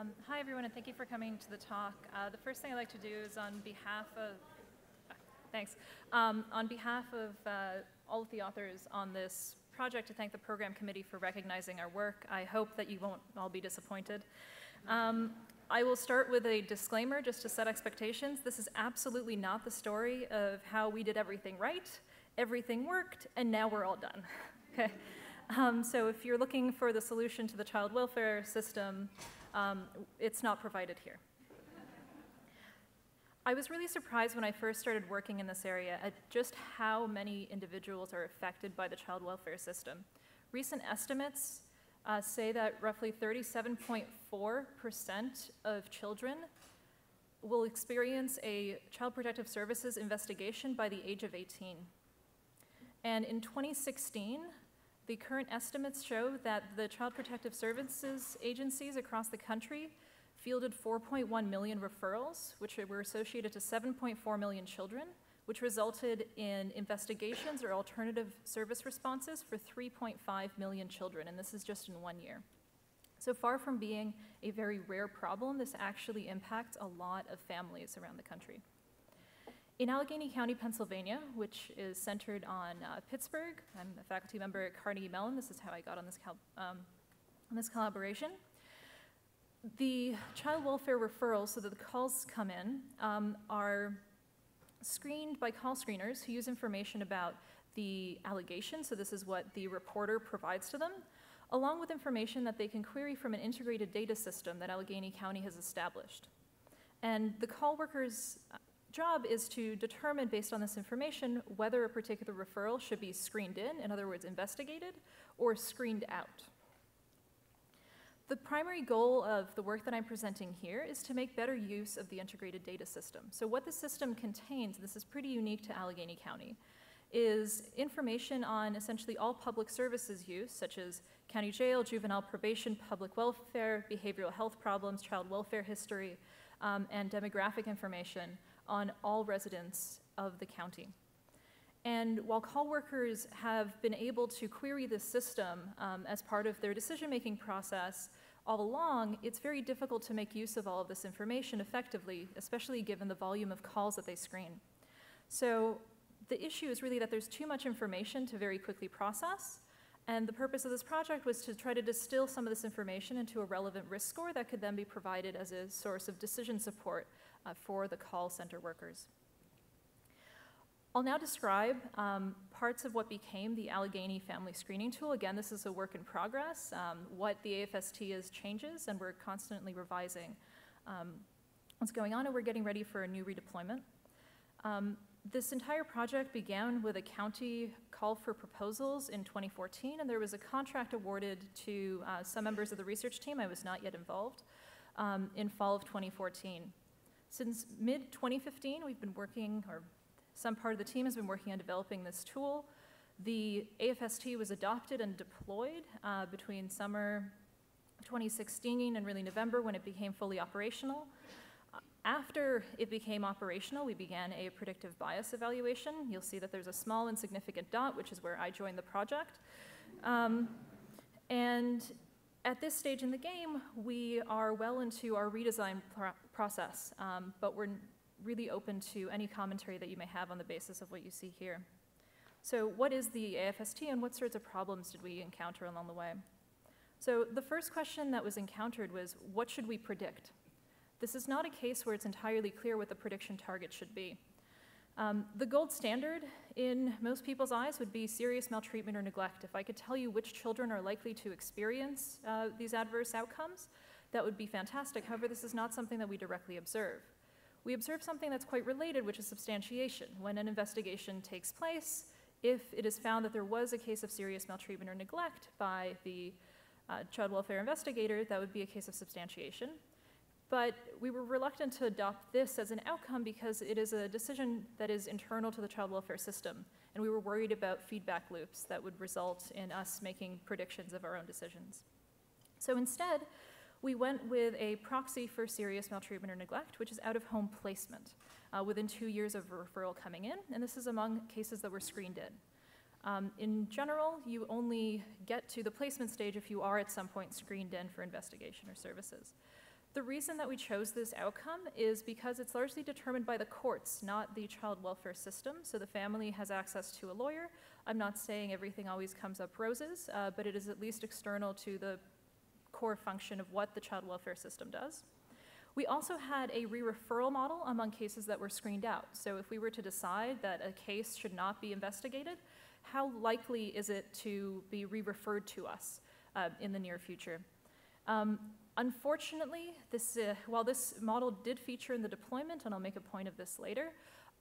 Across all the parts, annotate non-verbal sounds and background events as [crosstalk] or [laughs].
Um, hi, everyone, and thank you for coming to the talk. Uh, the first thing I'd like to do is on behalf of, thanks, um, on behalf of uh, all of the authors on this project to thank the program committee for recognizing our work. I hope that you won't all be disappointed. Um, I will start with a disclaimer just to set expectations. This is absolutely not the story of how we did everything right, everything worked, and now we're all done. [laughs] okay. Um, so if you're looking for the solution to the child welfare system, um, it's not provided here. I was really surprised when I first started working in this area at just how many individuals are affected by the child welfare system. Recent estimates uh, say that roughly 37.4% of children will experience a Child Protective Services investigation by the age of 18. And in 2016, the current estimates show that the Child Protective Services agencies across the country fielded 4.1 million referrals, which were associated to 7.4 million children, which resulted in investigations or alternative service responses for 3.5 million children, and this is just in one year. So far from being a very rare problem, this actually impacts a lot of families around the country. In Allegheny County, Pennsylvania, which is centered on uh, Pittsburgh, I'm a faculty member at Carnegie Mellon. This is how I got on this, um, on this collaboration. The child welfare referrals, so that the calls come in, um, are screened by call screeners who use information about the allegation, so this is what the reporter provides to them, along with information that they can query from an integrated data system that Allegheny County has established. And the call workers job is to determine based on this information whether a particular referral should be screened in, in other words, investigated, or screened out. The primary goal of the work that I'm presenting here is to make better use of the integrated data system. So what the system contains, this is pretty unique to Allegheny County, is information on essentially all public services use, such as county jail, juvenile probation, public welfare, behavioral health problems, child welfare history, um, and demographic information on all residents of the county. And while call workers have been able to query this system um, as part of their decision-making process all along, it's very difficult to make use of all of this information effectively, especially given the volume of calls that they screen. So the issue is really that there's too much information to very quickly process, and the purpose of this project was to try to distill some of this information into a relevant risk score that could then be provided as a source of decision support uh, for the call center workers. I'll now describe um, parts of what became the Allegheny Family Screening Tool. Again, this is a work in progress. Um, what the AFST is changes, and we're constantly revising um, what's going on, and we're getting ready for a new redeployment. This entire project began with a county call for proposals in 2014, and there was a contract awarded to uh, some members of the research team. I was not yet involved um, in fall of 2014. Since mid 2015, we've been working, or some part of the team has been working on developing this tool. The AFST was adopted and deployed uh, between summer 2016 and really November when it became fully operational. After it became operational, we began a predictive bias evaluation. You'll see that there's a small and significant dot, which is where I joined the project. Um, and at this stage in the game, we are well into our redesign pro process, um, but we're really open to any commentary that you may have on the basis of what you see here. So what is the AFST and what sorts of problems did we encounter along the way? So the first question that was encountered was, what should we predict? This is not a case where it's entirely clear what the prediction target should be. Um, the gold standard in most people's eyes would be serious maltreatment or neglect. If I could tell you which children are likely to experience uh, these adverse outcomes, that would be fantastic. However, this is not something that we directly observe. We observe something that's quite related, which is substantiation. When an investigation takes place, if it is found that there was a case of serious maltreatment or neglect by the uh, child welfare investigator, that would be a case of substantiation. But we were reluctant to adopt this as an outcome because it is a decision that is internal to the child welfare system. And we were worried about feedback loops that would result in us making predictions of our own decisions. So instead, we went with a proxy for serious maltreatment or neglect, which is out of home placement uh, within two years of referral coming in. And this is among cases that were screened in. Um, in general, you only get to the placement stage if you are at some point screened in for investigation or services. The reason that we chose this outcome is because it's largely determined by the courts, not the child welfare system. So the family has access to a lawyer. I'm not saying everything always comes up roses, uh, but it is at least external to the core function of what the child welfare system does. We also had a re-referral model among cases that were screened out. So if we were to decide that a case should not be investigated, how likely is it to be re-referred to us uh, in the near future? Um, Unfortunately, this, uh, while this model did feature in the deployment, and I'll make a point of this later,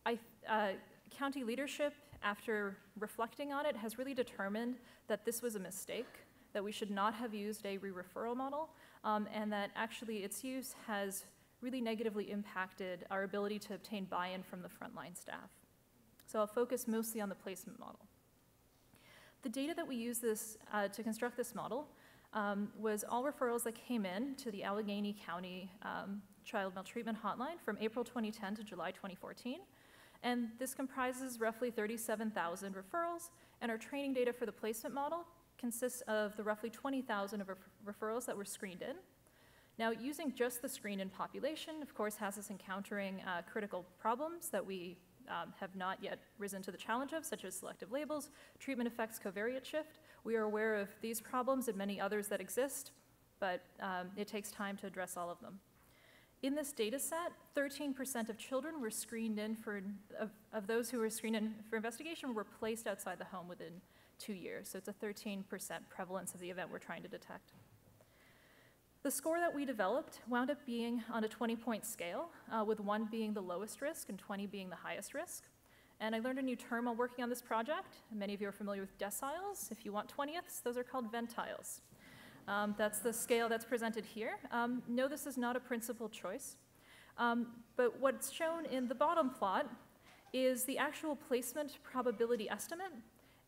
I, uh, county leadership, after reflecting on it, has really determined that this was a mistake, that we should not have used a re-referral model, um, and that actually its use has really negatively impacted our ability to obtain buy-in from the frontline staff. So I'll focus mostly on the placement model. The data that we use this, uh, to construct this model um, was all referrals that came in to the Allegheny County um, Child Maltreatment Hotline from April 2010 to July 2014. And this comprises roughly 37,000 referrals, and our training data for the placement model consists of the roughly 20,000 of referrals that were screened in. Now, using just the screened-in population, of course, has us encountering uh, critical problems that we um, have not yet risen to the challenge of, such as selective labels, treatment effects, covariate shift, we are aware of these problems and many others that exist, but um, it takes time to address all of them. In this data set, 13% of children were screened in for, of, of, those who were screened in for investigation were placed outside the home within two years. So it's a 13% prevalence of the event we're trying to detect. The score that we developed wound up being on a 20 point scale, uh, with one being the lowest risk and 20 being the highest risk. And I learned a new term while working on this project. Many of you are familiar with deciles. If you want 20ths, those are called ventiles. Um, that's the scale that's presented here. Um, no, this is not a principled choice. Um, but what's shown in the bottom plot is the actual placement probability estimate.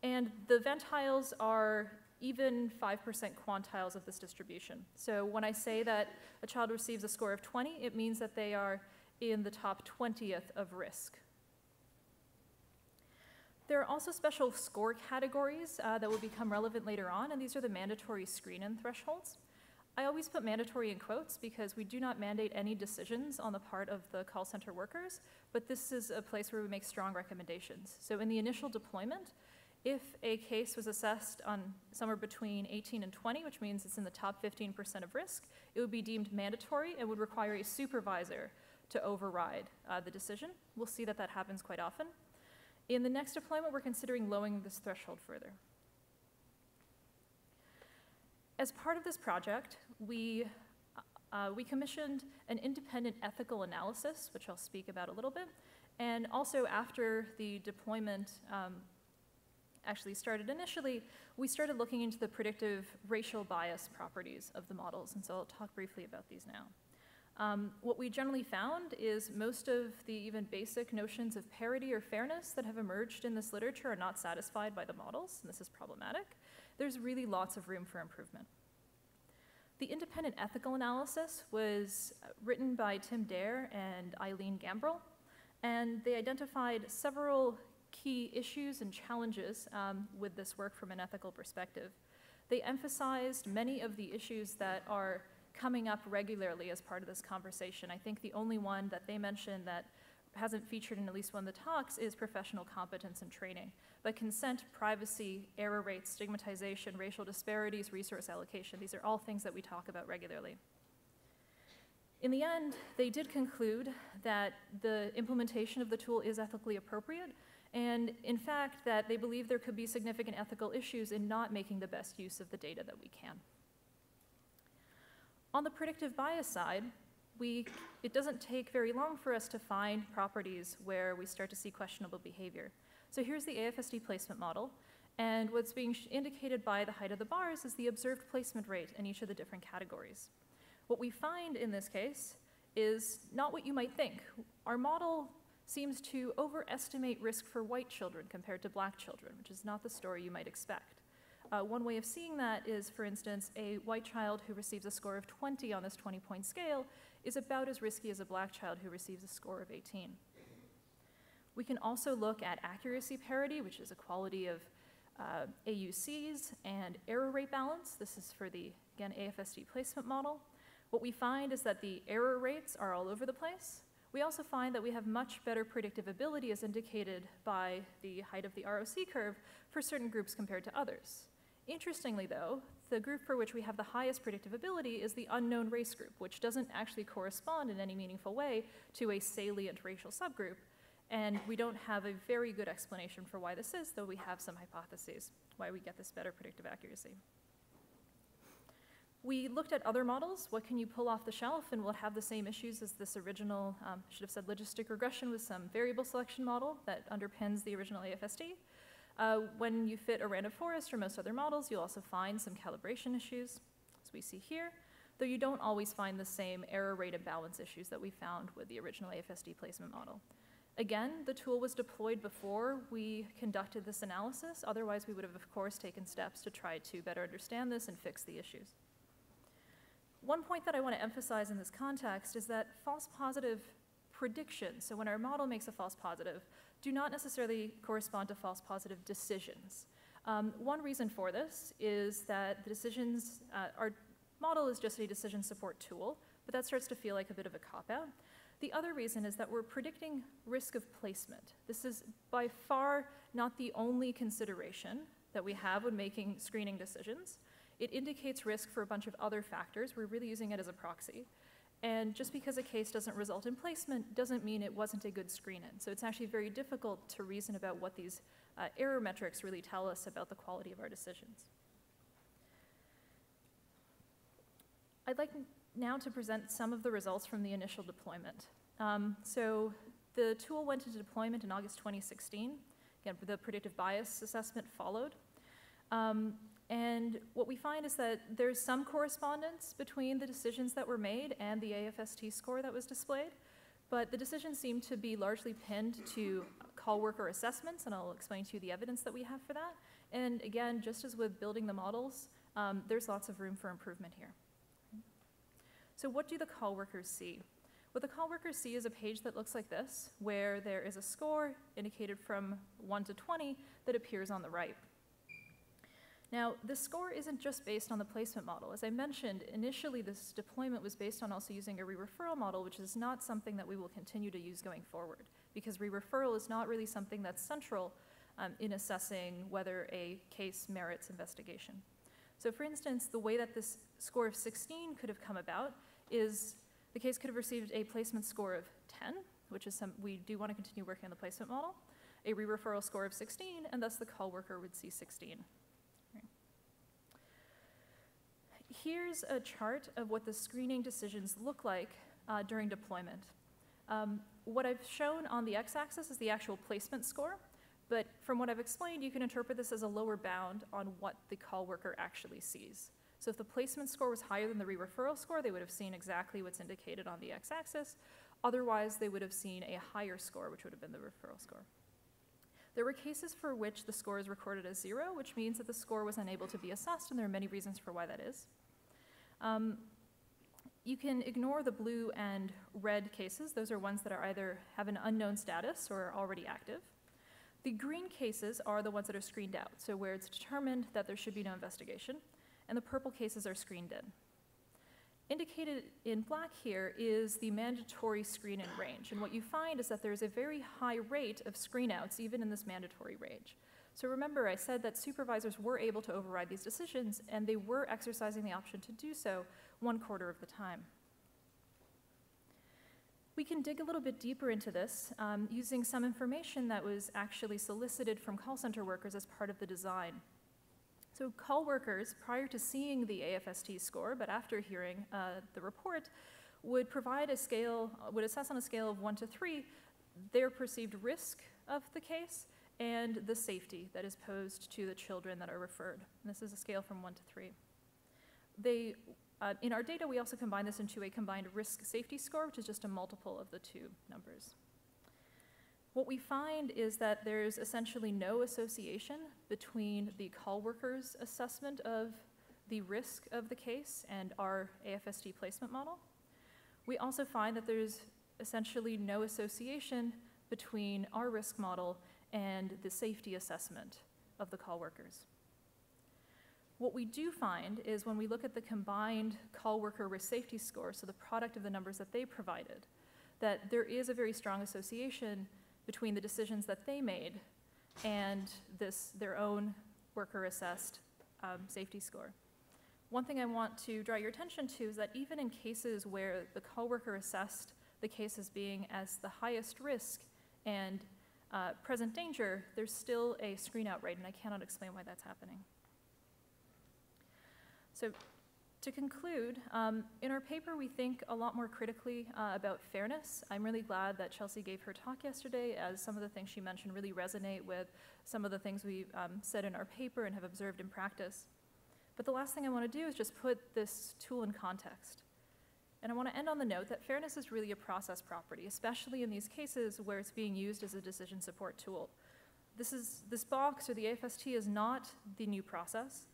And the ventiles are even 5% quantiles of this distribution. So when I say that a child receives a score of 20, it means that they are in the top 20th of risk there are also special score categories uh, that will become relevant later on, and these are the mandatory screen-in thresholds. I always put mandatory in quotes because we do not mandate any decisions on the part of the call center workers, but this is a place where we make strong recommendations. So in the initial deployment, if a case was assessed on somewhere between 18 and 20, which means it's in the top 15% of risk, it would be deemed mandatory and would require a supervisor to override uh, the decision. We'll see that that happens quite often. In the next deployment, we're considering lowering this threshold further. As part of this project, we, uh, we commissioned an independent ethical analysis, which I'll speak about a little bit. And also after the deployment um, actually started initially, we started looking into the predictive racial bias properties of the models. And so I'll talk briefly about these now. Um, what we generally found is most of the even basic notions of parity or fairness that have emerged in this literature are not satisfied by the models, and this is problematic. There's really lots of room for improvement. The independent ethical analysis was written by Tim Dare and Eileen Gambrill, and they identified several key issues and challenges um, with this work from an ethical perspective. They emphasized many of the issues that are coming up regularly as part of this conversation. I think the only one that they mentioned that hasn't featured in at least one of the talks is professional competence and training. But consent, privacy, error rates, stigmatization, racial disparities, resource allocation, these are all things that we talk about regularly. In the end, they did conclude that the implementation of the tool is ethically appropriate, and in fact, that they believe there could be significant ethical issues in not making the best use of the data that we can. On the predictive bias side, we, it doesn't take very long for us to find properties where we start to see questionable behavior. So here's the AFST placement model, and what's being indicated by the height of the bars is the observed placement rate in each of the different categories. What we find in this case is not what you might think. Our model seems to overestimate risk for white children compared to black children, which is not the story you might expect. Uh, one way of seeing that is, for instance, a white child who receives a score of 20 on this 20 point scale is about as risky as a black child who receives a score of 18. We can also look at accuracy parity, which is a quality of uh, AUCs, and error rate balance. This is for the, again, AFST placement model. What we find is that the error rates are all over the place. We also find that we have much better predictive ability as indicated by the height of the ROC curve for certain groups compared to others. Interestingly though, the group for which we have the highest predictive ability is the unknown race group, which doesn't actually correspond in any meaningful way to a salient racial subgroup. And we don't have a very good explanation for why this is, though we have some hypotheses why we get this better predictive accuracy. We looked at other models. What can you pull off the shelf and will have the same issues as this original, um, should have said logistic regression with some variable selection model that underpins the original AFST. Uh, when you fit a random forest or most other models, you'll also find some calibration issues, as we see here, though you don't always find the same error rate and balance issues that we found with the original AFST placement model. Again, the tool was deployed before we conducted this analysis, otherwise we would have, of course, taken steps to try to better understand this and fix the issues. One point that I want to emphasize in this context is that false positive predictions, so when our model makes a false positive, do not necessarily correspond to false positive decisions. Um, one reason for this is that the decisions, uh, our model is just a decision support tool, but that starts to feel like a bit of a cop-out. The other reason is that we're predicting risk of placement. This is by far not the only consideration that we have when making screening decisions. It indicates risk for a bunch of other factors. We're really using it as a proxy. And just because a case doesn't result in placement doesn't mean it wasn't a good screen in. So it's actually very difficult to reason about what these uh, error metrics really tell us about the quality of our decisions. I'd like now to present some of the results from the initial deployment. Um, so the tool went into deployment in August 2016. Again, the predictive bias assessment followed. Um, and what we find is that there's some correspondence between the decisions that were made and the AFST score that was displayed, but the decisions seem to be largely pinned to call worker assessments, and I'll explain to you the evidence that we have for that. And again, just as with building the models, um, there's lots of room for improvement here. So what do the call workers see? What the call workers see is a page that looks like this, where there is a score indicated from 1 to 20 that appears on the right. Now, the score isn't just based on the placement model. As I mentioned, initially this deployment was based on also using a re-referral model, which is not something that we will continue to use going forward, because re-referral is not really something that's central um, in assessing whether a case merits investigation. So for instance, the way that this score of 16 could have come about is the case could have received a placement score of 10, which is some, we do want to continue working on the placement model, a re-referral score of 16, and thus the call worker would see 16. Here's a chart of what the screening decisions look like uh, during deployment. Um, what I've shown on the x-axis is the actual placement score, but from what I've explained, you can interpret this as a lower bound on what the call worker actually sees. So if the placement score was higher than the re-referral score, they would have seen exactly what's indicated on the x-axis. Otherwise, they would have seen a higher score, which would have been the referral score. There were cases for which the score is recorded as zero, which means that the score was unable to be assessed, and there are many reasons for why that is. Um, you can ignore the blue and red cases. Those are ones that are either have an unknown status or are already active. The green cases are the ones that are screened out, so where it's determined that there should be no investigation, and the purple cases are screened in. Indicated in black here is the mandatory screen-in range, and what you find is that there's a very high rate of screen-outs even in this mandatory range. So remember, I said that supervisors were able to override these decisions, and they were exercising the option to do so one quarter of the time. We can dig a little bit deeper into this um, using some information that was actually solicited from call center workers as part of the design. So call workers, prior to seeing the AFST score, but after hearing uh, the report, would provide a scale, would assess on a scale of one to three their perceived risk of the case and the safety that is posed to the children that are referred. And this is a scale from one to three. They, uh, in our data, we also combine this into a combined risk safety score, which is just a multiple of the two numbers. What we find is that there's essentially no association between the call worker's assessment of the risk of the case and our AFST placement model. We also find that there's essentially no association between our risk model and the safety assessment of the call workers. What we do find is when we look at the combined call worker risk safety score, so the product of the numbers that they provided, that there is a very strong association between the decisions that they made and this, their own worker assessed um, safety score. One thing I want to draw your attention to is that even in cases where the call worker assessed the case as being as the highest risk and uh, present danger, there's still a screen out rate, and I cannot explain why that's happening. So to conclude, um, in our paper, we think a lot more critically uh, about fairness. I'm really glad that Chelsea gave her talk yesterday, as some of the things she mentioned really resonate with some of the things we um, said in our paper and have observed in practice. But the last thing I want to do is just put this tool in context. And I want to end on the note that fairness is really a process property, especially in these cases where it's being used as a decision support tool. This, is, this box or the AFST is not the new process.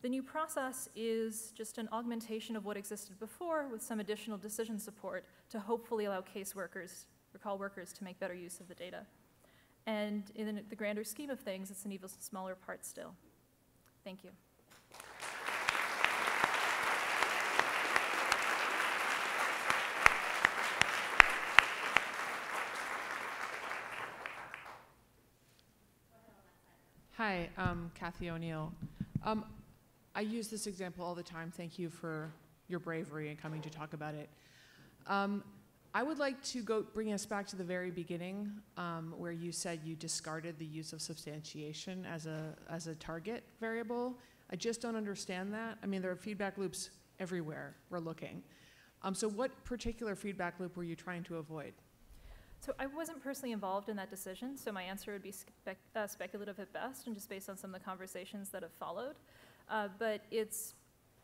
The new process is just an augmentation of what existed before with some additional decision support to hopefully allow caseworkers or call workers to make better use of the data. And in the grander scheme of things, it's an even smaller part still. Thank you. Hi, um, Cathy O'Neil. Um, I use this example all the time. Thank you for your bravery in coming to talk about it. Um, I would like to go bring us back to the very beginning, um, where you said you discarded the use of substantiation as a as a target variable. I just don't understand that. I mean, there are feedback loops everywhere. We're looking. Um, so, what particular feedback loop were you trying to avoid? So I wasn't personally involved in that decision, so my answer would be spec uh, speculative at best, and just based on some of the conversations that have followed. Uh, but it's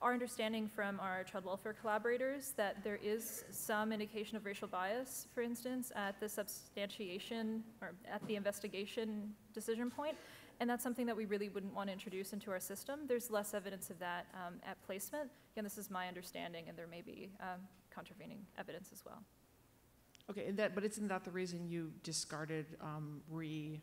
our understanding from our child welfare collaborators that there is some indication of racial bias, for instance, at the substantiation or at the investigation decision point, and that's something that we really wouldn't want to introduce into our system. There's less evidence of that um, at placement. Again, this is my understanding, and there may be um, contravening evidence as well. Okay, and that, but isn't that the reason you discarded um, re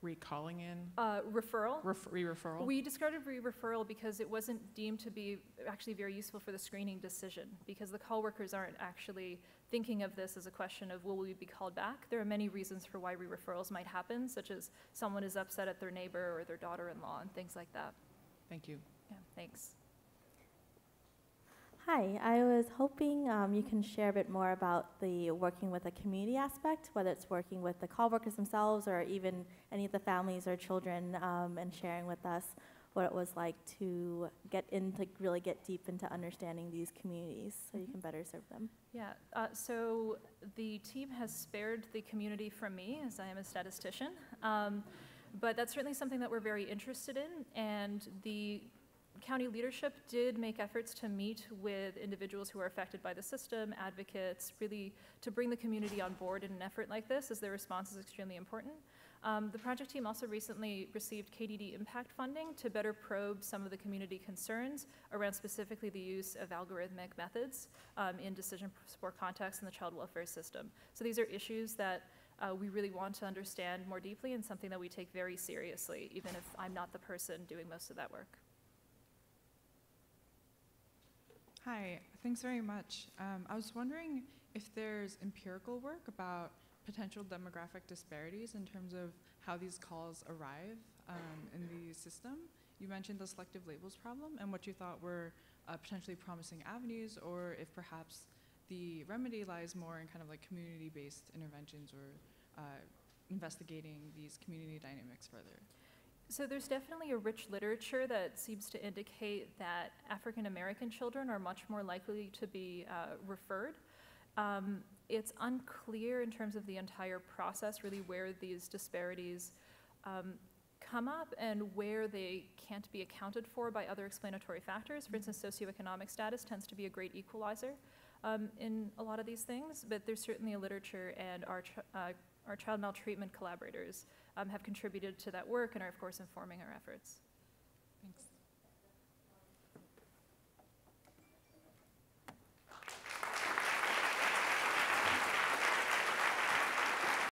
recalling in Uh, referral. Ref- re-referral? We discarded re-referral because it wasn't deemed to be actually very useful for the screening decision, because the call workers aren't actually thinking of this as a question of will we be called back? There are many reasons for why re-referrals might happen, such as someone is upset at their neighbor or their daughter-in-law and things like that. Thank you. Yeah, thanks. Hi, I was hoping um, you can share a bit more about the working with a community aspect, whether it's working with the call workers themselves or even any of the families or children, um, and sharing with us what it was like to get into, really get deep into understanding these communities so you Mhm. can better serve them. Yeah, uh, so the team has spared the community from me, as I am a statistician. Um, but that's certainly something that we're very interested in, and the county leadership did make efforts to meet with individuals who are affected by the system, advocates, really to bring the community on board in an effort like this, as their response is extremely important. Um, the project team also recently received KDD impact funding to better probe some of the community concerns around specifically the use of algorithmic methods um, in decision support contexts in the child welfare system. So these are issues that uh, we really want to understand more deeply and something that we take very seriously, even if I'm not the person doing most of that work. Hi, thanks very much. Um, I was wondering if there's empirical work about potential demographic disparities in terms of how these calls arrive um, in the system. You mentioned the selective labels problem and what you thought were uh, potentially promising avenues, or if perhaps the remedy lies more in kind of like community-based interventions or uh, investigating these community dynamics further. So there's definitely a rich literature that seems to indicate that African American children are much more likely to be uh, referred. Um, it's unclear in terms of the entire process, really, where these disparities um, come up and where they can't be accounted for by other explanatory factors. For instance, socioeconomic status tends to be a great equalizer um, in a lot of these things, but there's certainly a literature, and our, uh, our child maltreatment collaborators Um, have contributed to that work and are, of course, informing our efforts.